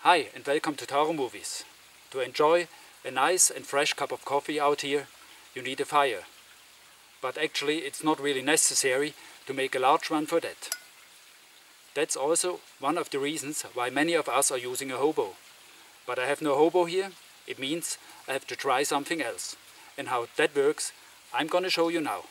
Hi and welcome to Taro Movies. To enjoy a nice and fresh cup of coffee out here, you need a fire. But actually it's not really necessary to make a large one for that. That's also one of the reasons why many of us are using a hobo. But I have no hobo here, it means I have to try something else. And how that works, I'm gonna show you now.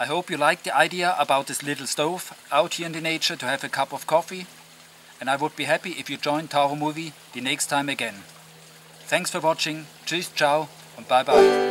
I hope you like the idea about this little stove out here in the nature to have a cup of coffee and I would be happy if you join Taro Movie the next time again. Thanks for watching, tschüss, ciao and bye bye.